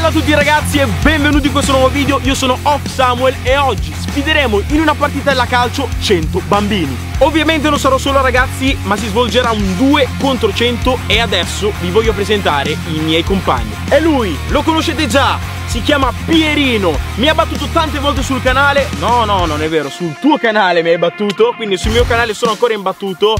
Bella a tutti ragazzi e benvenuti in questo nuovo video, io sono Off Samuel e oggi sfideremo in una partitella calcio 100 bambini. Ovviamente non sarò solo ragazzi, ma si svolgerà un 2 contro 100 e adesso vi voglio presentare i miei compagni. E lui, lo conoscete già, si chiama Pierino, mi ha battuto tante volte sul canale, no no non è vero, sul tuo canale mi hai battuto, quindi sul mio canale sono ancora imbattuto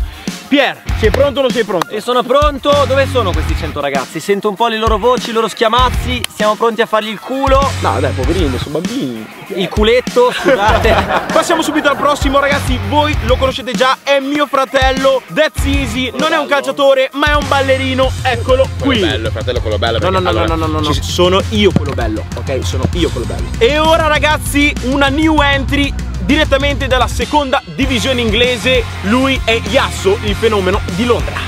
Pier, sei pronto o non sei pronto? E sono pronto, dove sono questi 100 ragazzi? Sento un po' le loro voci, i loro schiamazzi, siamo pronti a fargli il culo? No dai poverini, sono bambini. Il culetto, scusate. Passiamo subito al prossimo ragazzi, voi lo conoscete già, è mio fratello. That's Easy, non è un calciatore ma è un ballerino, eccolo qui. Quello bello, il fratello quello bello No, no, no, allora, no, no, no, no, sono io quello bello, ok? Sono io quello bello. E ora ragazzi, una new entry direttamente dalla seconda divisione inglese. Lui è Yasso, il fenomeno di Londra.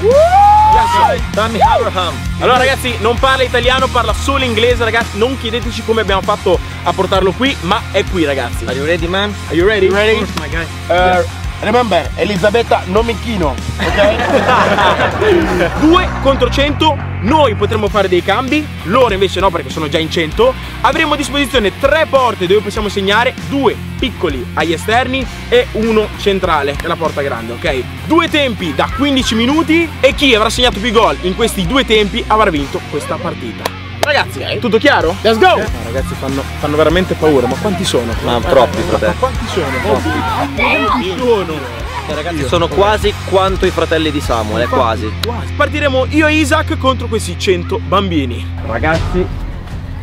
Yasso. Tammy Abraham Allora ragazzi, non parla italiano, parla solo inglese, ragazzi. Non chiedeteci come abbiamo fatto a portarlo qui, ma è qui ragazzi. Are you ready man? Are you ready? Ready? my guy Uh, remember, Elisabetta non mi chino, ok? 2 contro 100 noi potremmo fare dei cambi loro invece no perché sono già in 100 avremo a disposizione tre porte dove possiamo segnare due piccoli agli esterni e uno centrale che è la porta grande ok due tempi da 15 minuti e chi avrà segnato più gol in questi due tempi avrà vinto questa partita ragazzi tutto chiaro? let's go no, ragazzi fanno, fanno veramente paura ma quanti sono? Ma troppi ma fratelli quanti sono? quanti sono? Ragazzi sono quasi quanto i fratelli di Samuel, è quasi Quasi. Partiremo io e Isaac contro questi 100 bambini. Ragazzi,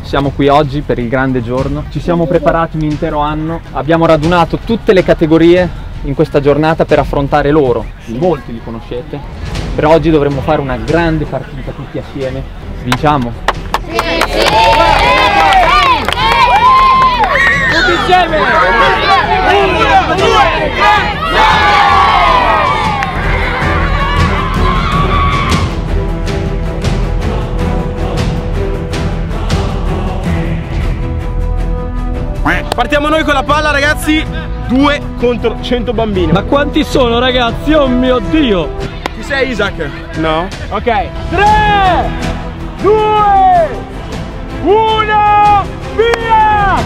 siamo qui oggi per il grande giorno. Ci siamo preparati un intero anno. Abbiamo radunato tutte le categorie in questa giornata per affrontare loro. Molti li conoscete. Per oggi dovremmo fare una grande partita tutti assieme. Vinciamo. Tutti insieme! Partiamo noi con la palla, ragazzi. 2 contro 100 bambini. Ma quanti sono ragazzi? Oh mio Dio! ci sei, Isaac? No. Ok. 3 2 1 Via!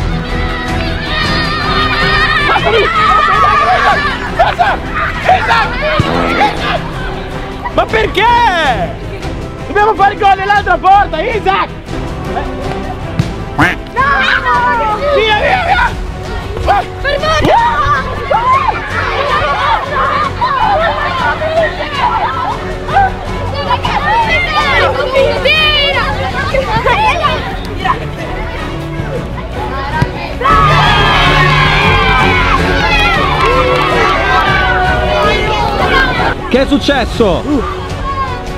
Ma perché? Dobbiamo fare gol nell'altra porta, Isaac! Via, via, via! Che è successo?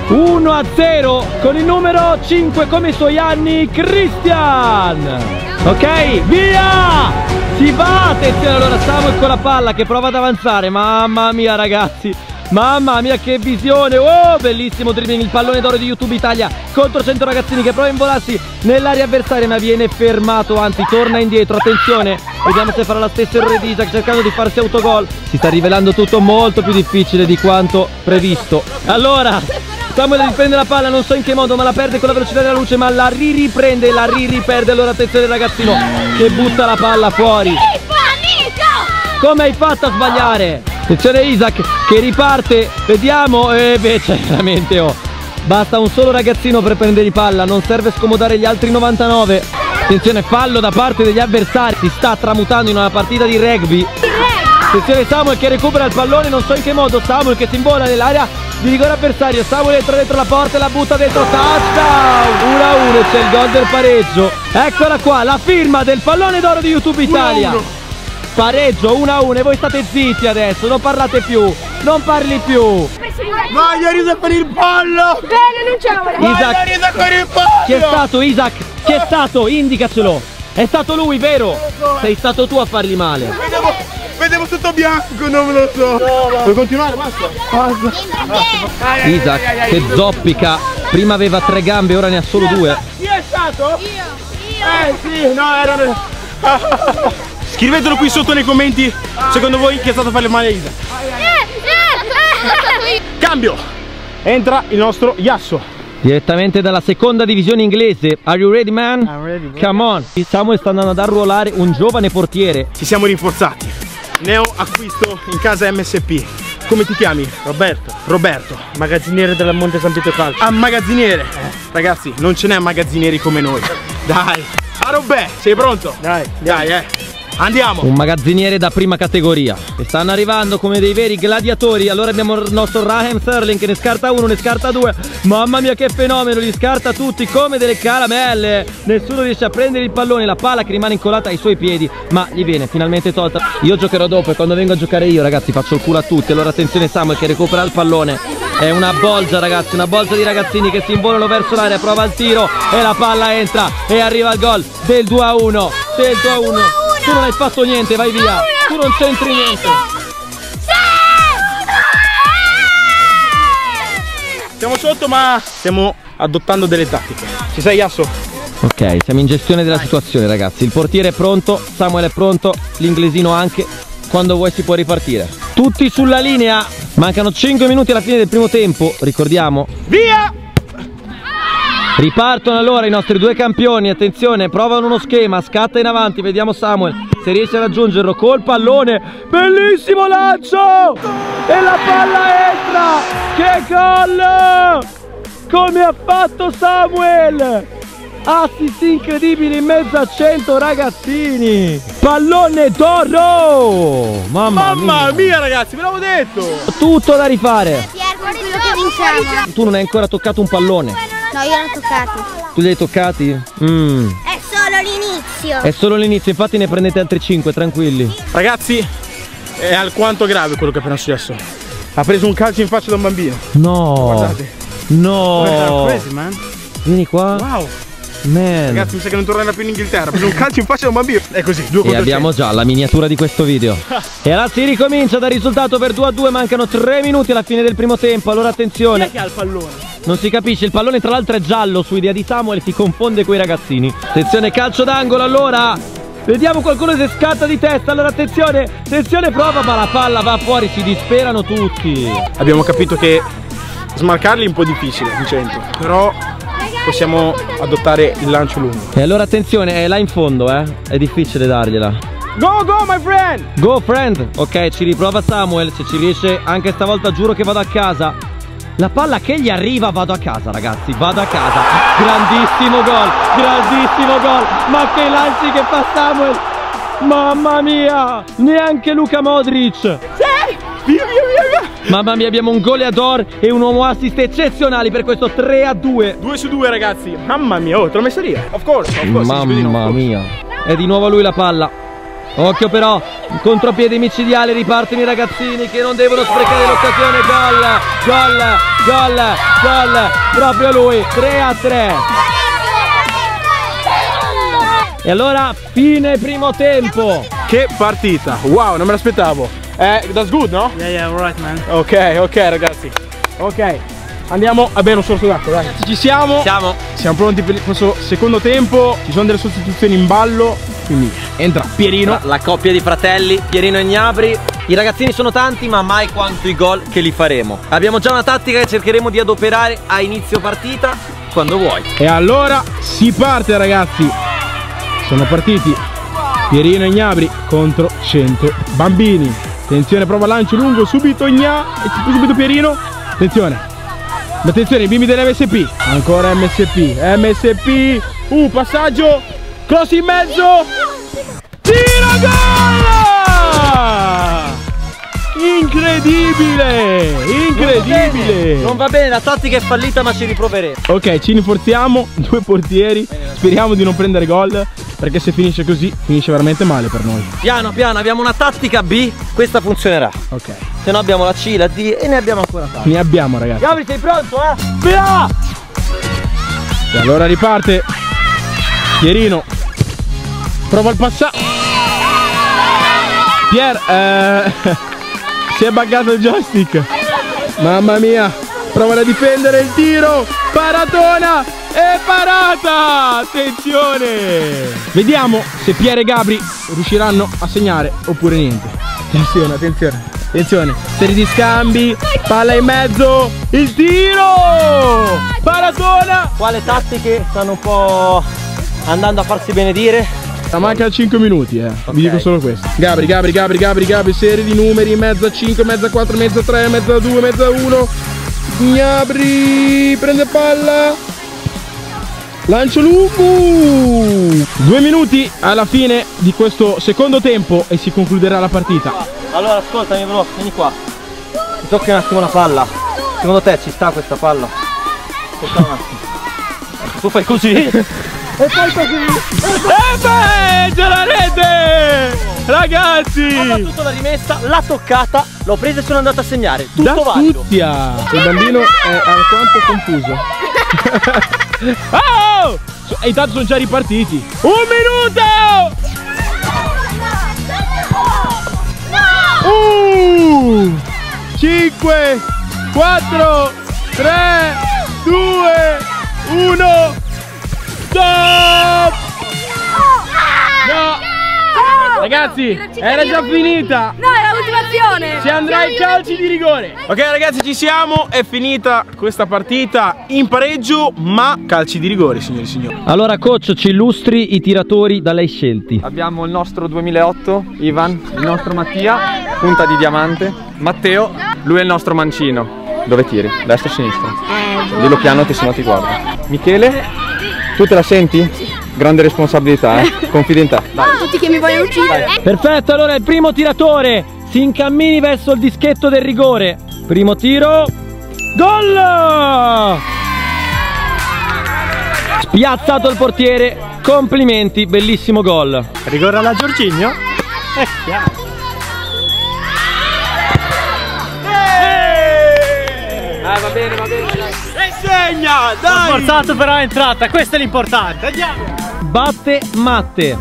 1 a 0 con il numero 5 come i suoi anni Christian. Ok via! Si va attenzione allora Samuel con la palla che prova ad avanzare. Mamma mia ragazzi. Mamma mia che visione. Oh bellissimo dribbling il pallone d'oro di YouTube Italia Contro 100 ragazzini che prova a involarsi nell'area avversaria Ma viene fermato anzi torna indietro. Attenzione Vediamo se farà la stessa errore di Isaac cercando di farsi autogol. Si sta rivelando tutto molto più difficile di quanto previsto. Allora Samuel riprende la palla, non so in che modo, ma la perde con la velocità della luce, ma la ri-riprende, la ri-riperde. Allora attenzione ragazzino, che butta la palla fuori. Come hai fatto a sbagliare? Attenzione Isaac, che riparte, vediamo, e beh, c'è veramente, oh. Basta un solo ragazzino per prendere palla, non serve scomodare gli altri 99. Attenzione, fallo da parte degli avversari, si sta tramutando in una partita di rugby. Attenzione Samuel che recupera il pallone, non so in che modo, Samuel che si imbola nell'area di rigore avversario, Samuel entra dentro la porta e la butta dentro, touchdown! 1 a 1 c'è il gol del pareggio. Eccola qua, la firma del pallone d'oro di YouTube Italia. Pareggio 1 a 1 e voi state zitti adesso, non parlate più, non parli più. Voglio ridere per il pollo! Bene, non la voglio. Isaac, ridere per il pollo! chi è stato Isaac? Chi è stato? Indicacelo. È stato lui, vero? Sei stato tu a fargli male. Vedevo, tutto bianco, non me lo so. Vuoi continuare? Basta. Basta. Isaac che zoppica. Prima aveva tre gambe, ora ne ha solo due. Chi è stato? Io, io. Eh sì, no, erano. Scrivetelo qui sotto nei commenti. Secondo voi chi è stato a fare male a Isa? Eh, eh, eh. Cambio! Entra il nostro Yasso. Direttamente dalla seconda divisione inglese. Are you ready, man? I'm ready, bro. Come on. Samuel sta andando ad arruolare un giovane portiere. Ci siamo rinforzati. Neo acquisto in casa MSP. Come ti chiami? Roberto, Roberto. magazziniere della Monte San Pietro Calcio. A magazziniere. Ragazzi, non ce n'è magazzinieri come noi. Dai. A Robè, sei pronto? Dai, Dai, eh. Andiamo. Un magazziniere da prima categoria. E stanno arrivando come dei veri gladiatori. Allora abbiamo il nostro Raheem Sterling che ne scarta uno, ne scarta due. Mamma mia che fenomeno, li scarta tutti come delle caramelle. Nessuno riesce a prendere il pallone, la palla che rimane incollata ai suoi piedi. Ma gli viene finalmente tolta. Io giocherò dopo e quando vengo a giocare io ragazzi faccio il culo a tutti. Allora attenzione Samuel che recupera il pallone. È una bolgia ragazzi, una bolgia di ragazzini che si involano verso l'area, prova il tiro e la palla entra e arriva il gol del 2 a 1. Del 2 a 1. Tu non hai fatto niente, vai via. Tu non c'entri niente. Siamo sotto ma stiamo adottando delle tattiche. Ci sei Yasso? Ok, siamo in gestione della situazione ragazzi. Il portiere è pronto, Samuel è pronto, l'inglesino anche. Quando vuoi si può ripartire. Tutti sulla linea. Mancano 5 minuti alla fine del primo tempo, ricordiamo. Via! Ripartono allora i nostri due campioni, attenzione, provano uno schema, scatta in avanti, vediamo Samuel se riesce a raggiungerlo col pallone, bellissimo lancio! E la palla entra! Che gol! Come ha fatto Samuel? Assist incredibili in mezzo a 100 ragazzini! Pallone d'oro! Mamma, Mamma mia! mia ragazzi, ve l'avevo detto! Tutto da rifare! Tu non hai ancora toccato un pallone. No, io l'ho toccato. Tu li hai toccati? Mm. È solo l'inizio. È solo l'inizio, infatti ne prendete altri 5, tranquilli. Ragazzi, è alquanto grave quello che è appena successo. Ha preso un calcio in faccia da un bambino. No! Guardate. No! Crazy, man. Vieni qua. Wow! Man. Ragazzi, mi sa che non tornerà più in Inghilterra. Preso un calcio in faccia da un bambino. È così, due E abbiamo già la miniatura di questo video. e allora si ricomincia dal risultato per 2 a 2, mancano 3 minuti alla fine del primo tempo. Allora attenzione. Chi ha il pallone? Non si capisce, il pallone tra l'altro è giallo su idea di Samuel, si confonde coi ragazzini. Attenzione, calcio d'angolo allora. Vediamo qualcuno se scatta di testa. Allora attenzione, attenzione, prova, ma la palla va fuori, si disperano tutti. Abbiamo capito che smarcarli è un po' difficile, Vincenzo. Però possiamo adottare il lancio lungo. E allora attenzione, è là in fondo, eh. È difficile dargliela. Go, go, my friend! Go friend! Ok, ci riprova Samuel, se ci riesce anche stavolta giuro che vado a casa. La palla che gli arriva vado a casa ragazzi, vado a casa. Grandissimo gol, grandissimo gol. Ma che lanci che fa Samuel! Mamma mia! Neanche Luca Modric! Via, via! Mamma mia, abbiamo un goleador e un uomo assist eccezionali per questo 3 a 2. Due su due, ragazzi. Mamma mia, oh, te l'ho messa lì. Of course, of course. Mamma mia. È di nuovo lui la palla. Occhio però, contropiede micidiale, ripartono i ragazzini che non devono sprecare l'occasione. Gol, gol, gol, gol. Proprio lui, 3 a 3. E allora, fine primo tempo. Che partita. Wow, non me l'aspettavo. Eh, that's good, no? Yeah, yeah, alright, man. Ok, ok, ragazzi. Ok. Andiamo a bere un sorso d'acqua, dai. Ci siamo. Siamo. Siamo pronti per questo secondo tempo. Ci sono delle sostituzioni in ballo. Quindi entra Pierino. La, la coppia di fratelli, Pierino e Gnabri. I ragazzini sono tanti, ma mai quanto i gol che li faremo. Abbiamo già una tattica che cercheremo di adoperare a inizio partita, quando vuoi. E allora si parte, ragazzi. Sono partiti Pierino e Gnabri contro 100 bambini. Attenzione, prova lancio lungo, subito Gna subito Pierino. Attenzione. Attenzione, i bimbi dell'MSP. Ancora MSP. MSP. Uh, passaggio. Cross in mezzo. Tiro gol! Incredibile! Incredibile! Non va bene, la tattica è fallita, ma ci riproveremo. Ok, ci rinforziamo, due portieri, speriamo di non prendere gol, perché se finisce così finisce veramente male per noi. Piano piano, abbiamo una tattica B, questa funzionerà. Ok, Se no abbiamo la C, la D e ne abbiamo ancora tanti. ne abbiamo ragazzi. Gabri, sei pronto, eh? Via! E allora riparte Pierino, prova il passaggio. Pier, eh, si è buggato il joystick. Mamma mia, prova a difendere il tiro, paratona e parata! Attenzione! Vediamo se Pier e Gabri riusciranno a segnare oppure niente. Attenzione, attenzione. Attenzione, serie di scambi, palla in mezzo, il tiro! Paratona! Qua le tattiche stanno un po' andando a farsi benedire. Ma manca 5 minuti, eh. Vi dico solo questo. Gabri, Gabri, Gabri, Gabri, Gabri, serie di numeri, mezzo a 5, mezzo a 4, mezzo a 3, mezzo a 2, mezzo a 1. Gnabri, prende palla. Lancio lungo. Due minuti alla fine di questo secondo tempo e si concluderà la partita. Allora ascoltami bro, vieni qua. Ti tocchi un attimo la palla. Secondo te ci sta questa palla? Aspetta un attimo. Tu fai così. E beh, c'è la rete! Ragazzi! Ho battuto la rimessa, l'ha toccata, l'ho presa e sono andato a segnare. Tutto da valido. Tuttia! Il bambino è alquanto confuso. oh! E intanto sono già ripartiti. Un minuto! Uh! 5, 4, 3, 2, 1. Stop! No! Ragazzi, era già finita! No, è l'ultima azione! Si andrà ai calci di rigore! Ok ragazzi ci siamo, è finita questa partita in pareggio ma calci di rigore signori e signori. Allora coach ci illustri i tiratori da lei scelti. Abbiamo il nostro 2008, Ivan, il nostro Mattia, punta di diamante, Matteo, lui è il nostro mancino. Dove tiri? Destra o sinistra? Dillo piano che sennò ti guarda. Michele, tu te la senti? Grande responsabilità, eh? Te. Dai. Tutti che mi vogliono uccidere. Perfetto, allora il primo tiratore si incammini verso il dischetto del rigore. Primo tiro. Gol! Spiazzato il portiere. Complimenti, bellissimo gol. Rigore alla Giorginio? È chiaro. Eh, va bene, va bene. Segna, Ho dai! sforzato però è entrata, questo è l'importante. Andiamo! Batte Matte.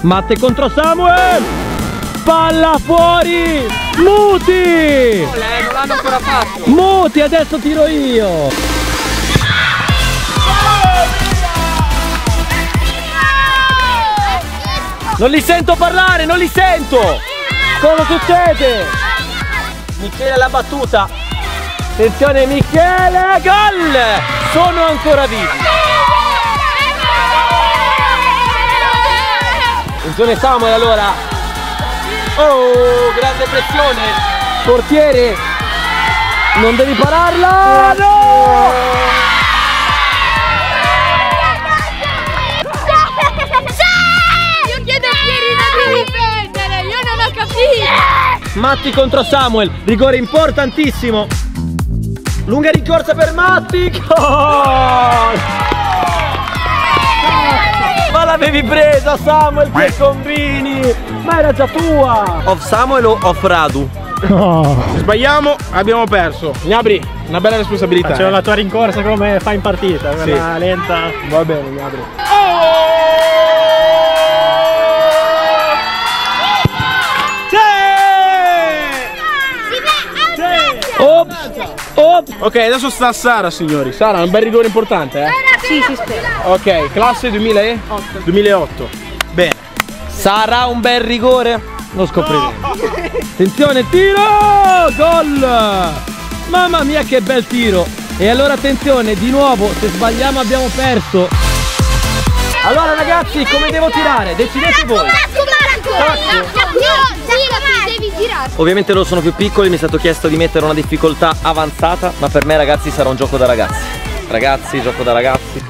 Matte contro Samuel. Palla fuori. Muti. non l'hanno ancora fatto. Muti, adesso tiro io. Non li sento parlare, non li sento. Cosa succede? Michele l'ha battuta. Attenzione Michele, gol! Sono ancora vivi. Attenzione Samuel allora. Oh, grande pressione. Portiere. Non devi pararla. No! Io chiedo a difendere, io non ho capito! Matti contro Samuel, rigore importantissimo. Lunga rincorsa per Matti. Gol! Ma l'avevi presa Samuel, che combini? Ma era già tua. Off Samuel o off Radu? Se sbagliamo abbiamo perso. Gnabri, una bella responsabilità. Facevo eh. la tua rincorsa come fa in partita, quella lenta. Va bene Gnabri. Ops! Ok, adesso sta Sara signori. Sara, un bel rigore importante, eh? Sì, si spera. Ok, classe 2008. 2008. Bene. Sarà un bel rigore? Lo scopriremo. Attenzione, tiro! Gol! Mamma mia che bel tiro! E allora attenzione, di nuovo, se sbagliamo abbiamo perso. Allora ragazzi, come devo tirare? Decidete voi. devi girare. Ovviamente loro sono più piccoli, mi è stato chiesto di mettere una difficoltà avanzata, ma per me ragazzi sarà un gioco da ragazzi. Ragazzi, gioco da ragazzi.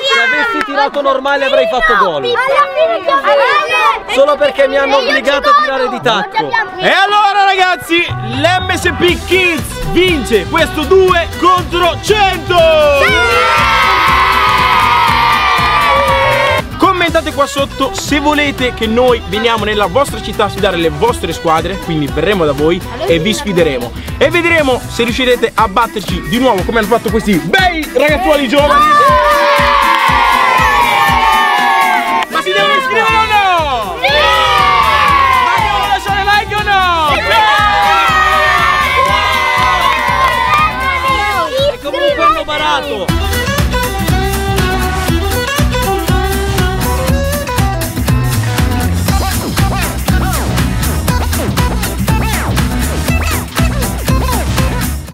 Se avessi tirato normale avrei fatto gol solo perché mi hanno obbligato a tirare di tacco. E allora ragazzi, l'MSP Kids vince questo 2 contro 100! Commentate qua sotto se volete che noi veniamo nella vostra città a sfidare le vostre squadre, quindi verremo da voi e vi sfideremo. E vedremo se riuscirete a batterci di nuovo come hanno fatto questi bei ragazzuoli giovani. Ma si devono iscrivere o no? Obrigado!